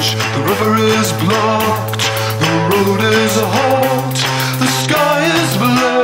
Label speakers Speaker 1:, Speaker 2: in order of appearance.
Speaker 1: the river is blocked, the road is a halt, the sky is blue.